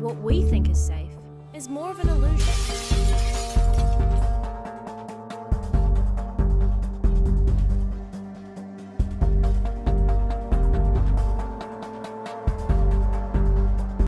what we think is safe is more of an illusion.